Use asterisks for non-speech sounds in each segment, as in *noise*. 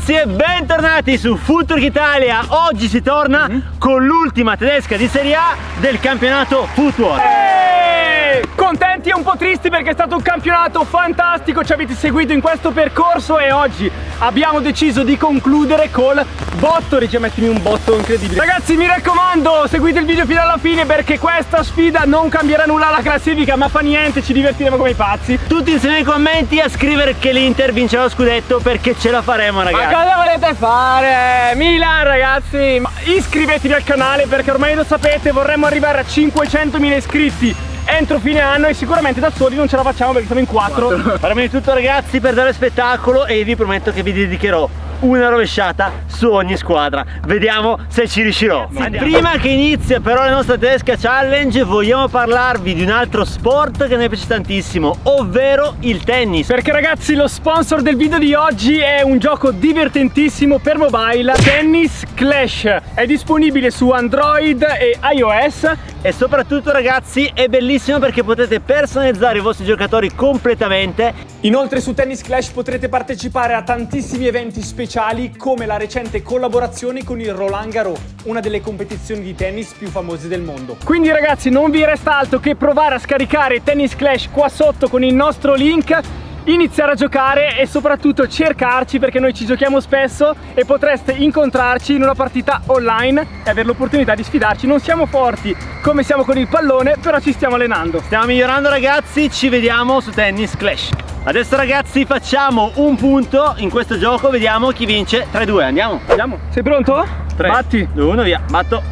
Ragazzi e bentornati su Footwork Italia Oggi si torna mm -hmm. con l'ultima tedesca di Serie A del campionato Footwork Eeeh! Contenti e un po' tristi perché è stato un campionato fantastico Ci avete seguito in questo percorso e oggi abbiamo deciso di concludere col botto Regia mettimi un botto incredibile. Ragazzi mi raccomando seguite il video fino alla fine perché questa sfida non cambierà nulla alla classifica Ma fa niente ci divertiremo come i pazzi. Tutti insieme nei commenti a scrivere che l'Inter vince lo scudetto perché ce la faremo ragazzi. Ma cosa volete fare? Milan ragazzi Ma iscrivetevi al canale perché ormai lo sapete Vorremmo arrivare a 500.000 iscritti entro fine anno e sicuramente da soli non ce la facciamo perché siamo in quattro. Faremo di tutto ragazzi per dare spettacolo e vi prometto che vi dedicherò una rovesciata su ogni squadra. Vediamo se ci riuscirò. Sì, prima che inizia però la nostra tedesca challenge vogliamo parlarvi di un altro sport che mi piace tantissimo ovvero il tennis. Perché ragazzi lo sponsor del video di oggi è un gioco divertentissimo per mobile Tennis Clash. È disponibile su Android e iOS. E soprattutto ragazzi è bellissimo perché potete personalizzare i vostri giocatori completamente. Inoltre su Tennis Clash potrete partecipare a tantissimi eventi speciali come la recente collaborazione con il Roland Garros una delle competizioni di tennis più famose del mondo quindi ragazzi non vi resta altro che provare a scaricare Tennis Clash qua sotto con il nostro link iniziare a giocare e soprattutto cercarci perché noi ci giochiamo spesso e potreste incontrarci in una partita online e avere l'opportunità di sfidarci. Non siamo forti come siamo con il pallone, però ci stiamo allenando. Stiamo migliorando ragazzi, ci vediamo su Tennis Clash. Adesso ragazzi facciamo un punto in questo gioco, vediamo chi vince. 3-2, andiamo. Andiamo. Sei pronto? 3, Batti. 2, 1, via. Batto.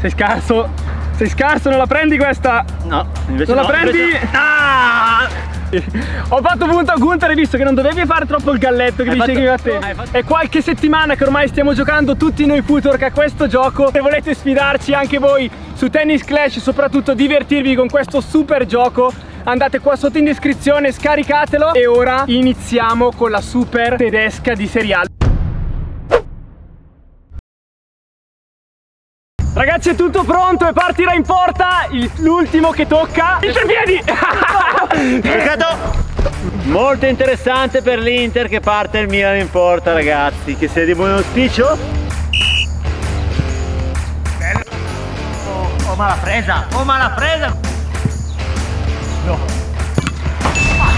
Sei scarso. Sei scarso, non la prendi questa? No, invece Non no, la prendi? Invece... Ah! Ho fatto punto a Gunther e visto che non dovevi fare troppo il galletto che dicevi a te. Fatto... È qualche settimana che ormai stiamo giocando tutti noi Footwork a questo gioco. Se volete sfidarci anche voi su Tennis Clash Soprattutto divertirvi con questo super gioco Andate qua sotto in descrizione, scaricatelo. E ora iniziamo con la super tedesca di seriale Ragazzi è tutto pronto e partirà in porta. L'ultimo che tocca. Interpiedi Giocato *laughs* Molto interessante per l'Inter che parte il Milan in porta ragazzi. Che sia di buon auspicio. Oh, oh ma l'ha presa. Oh ma l'ha presa. No.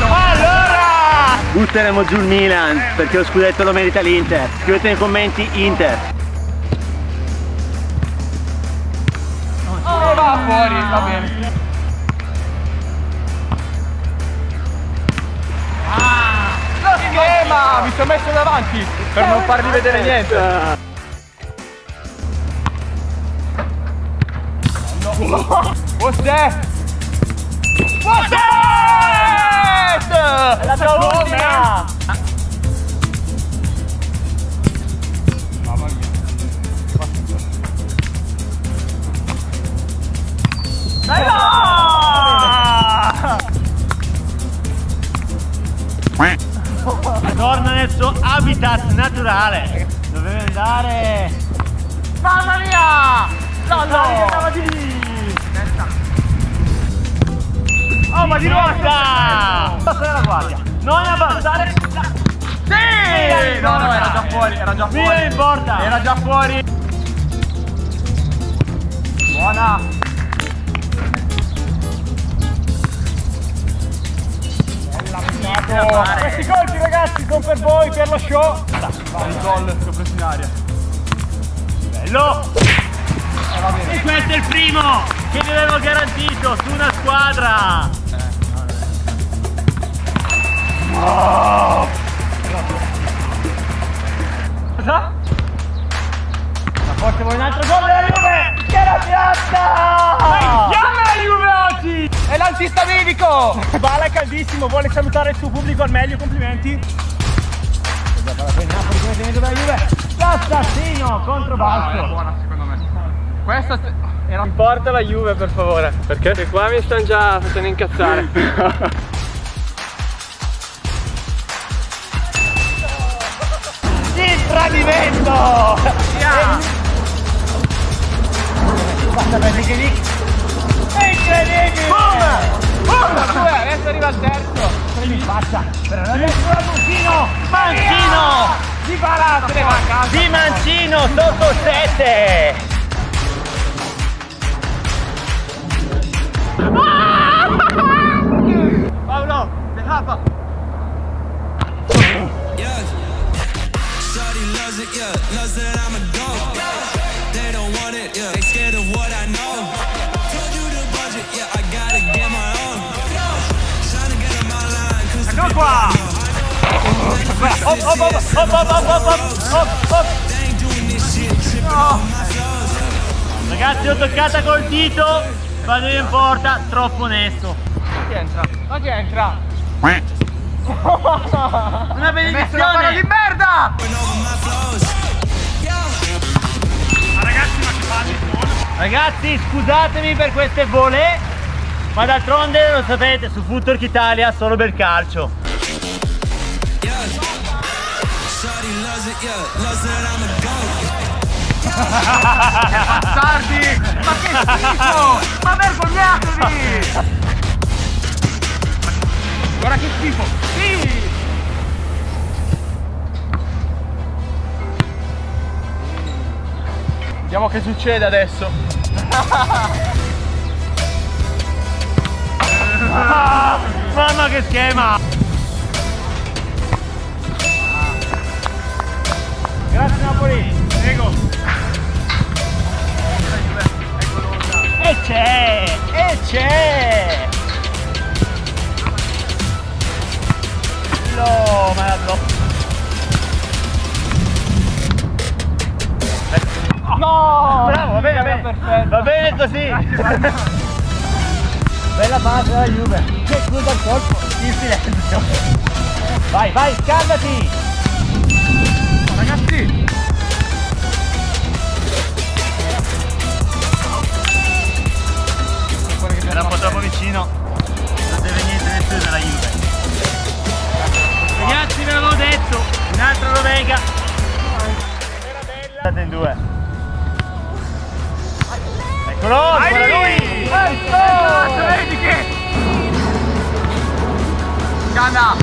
Allora! Butteremo giù il Milan perché lo scudetto lo merita l'Inter. Scrivete nei commenti Inter va fuori, va bene. Ah, lo schema! Mi sono messo davanti per non fargli vedere niente. No. Cos'è? È la tua Dai Torna nel suo habitat naturale. Doveva andare. Mamma mia! No, no! Andava di lì! Oh, ma di ruota! Passare la guardia. Non abbassare. Sì! No, no, era già fuori, era già fuori. Vieni in porta! Era già fuori. Buona! Questi colpi ragazzi sono per voi, per lo show. Il gol che ho preso in aria. Bello! Eh, e questo è il primo che vi avevo garantito su una squadra. Oh. Cosa? Ma forse vuoi un altro gol della Juve? Che la piazza! Chiama la Juve oggi! È l'antistaminico! Bala è caldissimo, vuole salutare il suo pubblico al meglio, complimenti. L'assassino contro Basso. buona secondo me. Questa era... Porta la Juve per favore, perché qua mi stanno già facendo incazzare. *laughs* Il tradimento! Yeah. Basta perché lì è incredibile! Boom! Due, adesso arriva il terzo. Prendi in faccia. Però non è Mancino! Mancino! Di casa. Di Mancino sotto 7! Hop, hop, hop, hop, hop, hop, hop, hop, hop. Ragazzi l'ho toccata col dito, vado in porta, troppo onesto. Oggi entra. Oggi entra. *laughs* Una palla di benedizione! merda! Ragazzi scusatemi per queste vole, ma d'altronde lo sapete, su Footwork Italia solo bel calcio. Yeah. Shawty loves it, yeah. Loves that I'm a dog. Sardi! Ma che schifo! Ma vergognatevi! Guarda che schifo! Sì! Vediamo che succede adesso. *laughs* Mamma che schema! Napoli! Prego! E c'è! E c'è! No, bello! No! Bravo, va bene, va bene! Perfetto. Va bene così! Bella fase della Juve! Che scusa il colpo! In silenzio! Vai, vai, scaldati! Era un po' troppo vicino. Non deve niente nessuno della Juve. Ragazzi ve l'avevo detto, un'altra rovega. State in due. Eccolo, guarda lui! Ecco! Vedi che... Canna!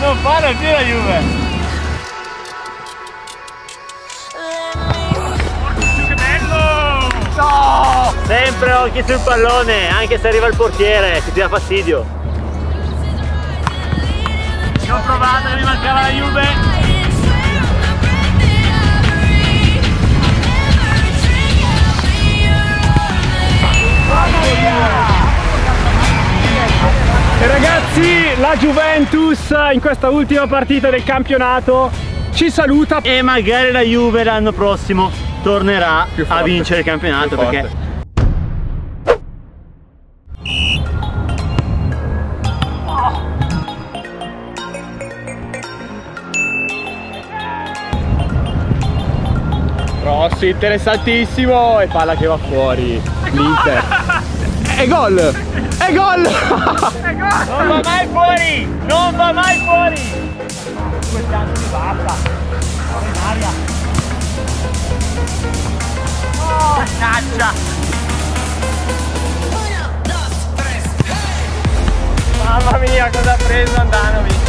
Non fare più la Juve! Che bello! No! Sempre occhi sul pallone, anche se arriva il portiere, che ti dà fastidio. Ci ho provato, mi mancava la Juve. E ragazzi, la Juventus in questa ultima partita del campionato ci saluta. E magari la Juve l'anno prossimo tornerà a vincere il campionato perché Cross interessantissimo e palla che va fuori. L'Inter. E gol! E gol! non va mai fuori! Non va mai fuori! Quest'anno mi basta! Sono in aria! Oh, mannaggia! Mamma mia, cosa ha preso Andanovic?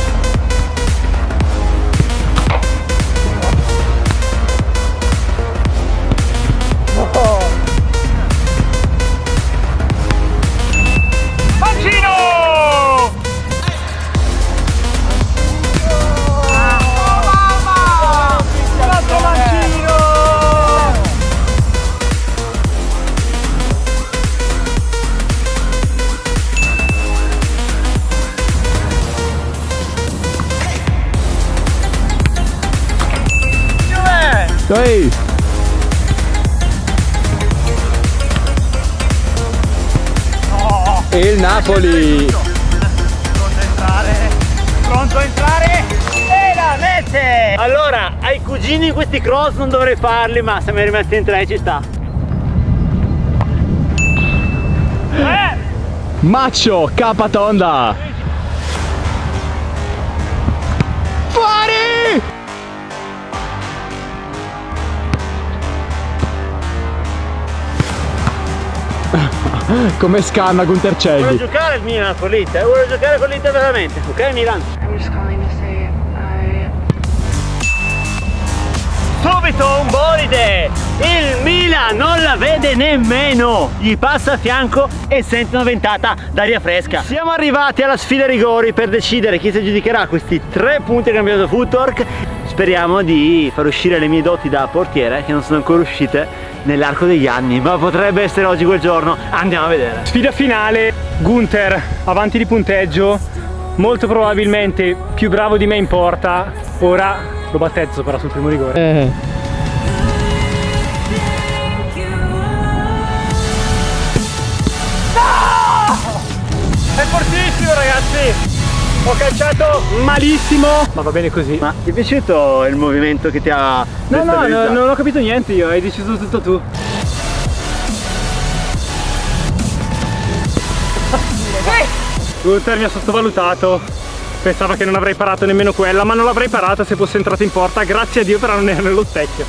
Dov'è? E il Napoli! Pronto a entrare! Pronto a entrare! E la mette! Allora, ai cugini in questi cross non dovrei farli, ma se mi rimetti in tre ci sta. Eh! Maccio, Capatonda! Fuori! Come scanna Gunter Vuole Celli. giocare il Milan con l'Inter, vuole giocare con l'Inter veramente, ok Milan? Subito un bolide! Il Milan non la vede nemmeno! Gli passa a fianco e sente una ventata d'aria fresca. Siamo arrivati alla sfida rigori per decidere chi si aggiudicherà questi tre punti del campionato footwork. Speriamo di far uscire le mie doti da portiere che non sono ancora uscite nell'arco degli anni, ma potrebbe essere oggi quel giorno. Andiamo a vedere. Sfida finale, Gunter avanti di punteggio, molto probabilmente più bravo di me in porta. Ora lo battezzo però sul primo rigore. È fortissimo ragazzi! Ho calciato malissimo, ma va bene così. Ma ti è piaciuto il movimento che ti ha No, no, no, non ho capito niente io, hai deciso tutto tu. Gunter mi ha sottovalutato. Pensava che non avrei parato nemmeno quella, ma non l'avrei parata se fosse entrata in porta. Grazie a Dio però non era nello specchio.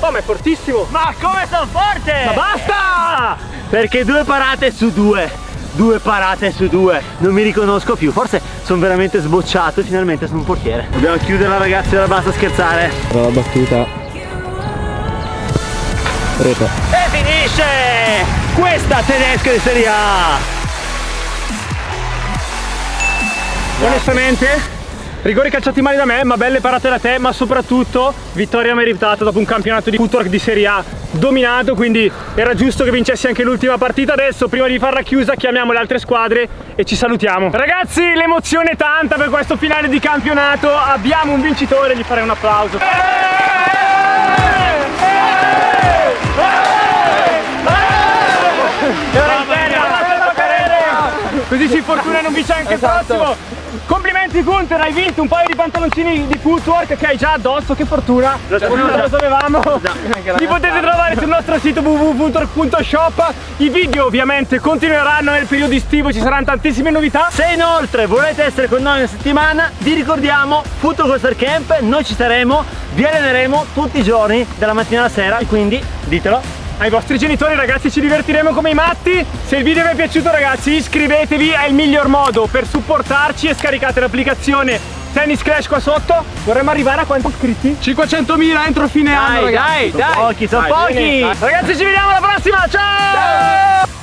Oh, ma è fortissimo! Ma come sono forte! Ma basta! Perché due parate su due Due parate su due Non mi riconosco più Forse sono veramente sbocciato e finalmente sono un portiere Dobbiamo chiuderla ragazzi Ora basta scherzare la battuta rete E finisce Questa tedesca di Serie A Onestamente, rigori calciati male da me, ma belle parate da te, ma soprattutto vittoria meritata dopo un campionato di footwork di Serie A dominato, quindi era giusto che vincessi anche l'ultima partita. Adesso, prima di farla chiusa, chiamiamo le altre squadre e ci salutiamo. Ragazzi, l'emozione è tanta per questo finale di campionato. Abbiamo un vincitore, gli farei un applauso. Così si fortuna non vince anche il prossimo. Complimenti Gunter, hai vinto un paio di pantaloncini di footwork che hai già addosso, che fortuna. Lo sapevamo. Li potete trovare sul nostro sito www.footwork.shop. I video ovviamente continueranno nel periodo estivo, ci saranno tantissime novità. Se inoltre volete essere con noi una settimana Vi ricordiamo Football Coaster Camp Noi ci saremo Vi alleneremo tutti i giorni Dalla mattina alla sera Quindi ditelo Ai vostri genitori ragazzi ci divertiremo come i matti. Se il video vi è piaciuto ragazzi iscrivetevi, è il miglior modo per supportarci e scaricate l'applicazione Tennis Clash qua sotto. Vorremmo arrivare a quanti iscritti? 500.000 entro fine anno Dai ragazzi. dai dai Sono pochi sono Dai, pochi bene. Ragazzi ci vediamo alla prossima, ciao!